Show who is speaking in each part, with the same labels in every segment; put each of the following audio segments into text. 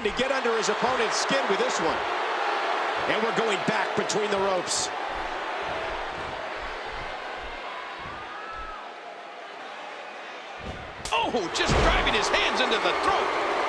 Speaker 1: trying to get under his opponent's skin with this one. And we're going back between the ropes.
Speaker 2: Oh, just driving his hands into the throat.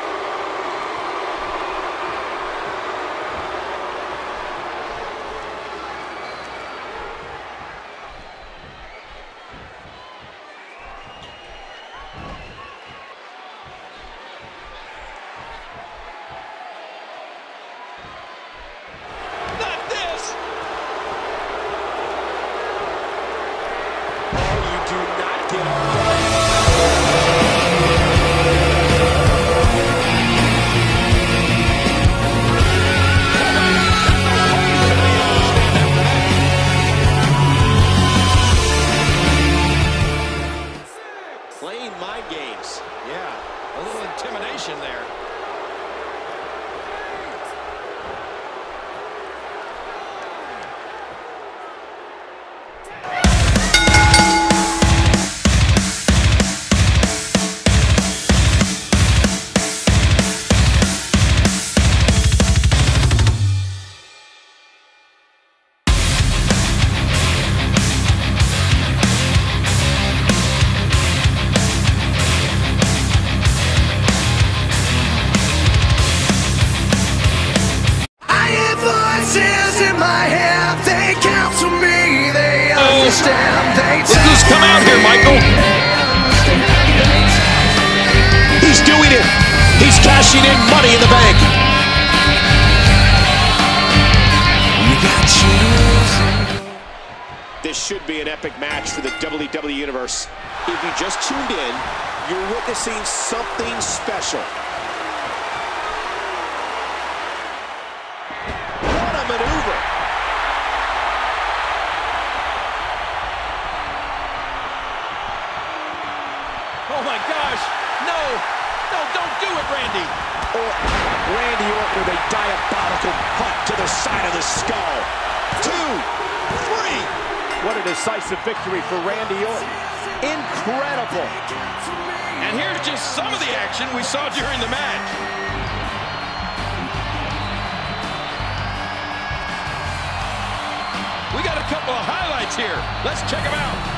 Speaker 3: Understand they Look who's come out here, Michael.
Speaker 1: He's doing it. He's cashing in money in the bank. This should be an epic match for the WWE Universe. If you just tuned in, you're witnessing something special.
Speaker 2: Randy!
Speaker 1: Or Randy Orton with a diabolical punt to the side of the skull. Two, three!
Speaker 4: What a decisive victory for Randy Orton. Incredible!
Speaker 2: And here's just some of the action we saw during the match. We got a couple of highlights here. Let's check them out.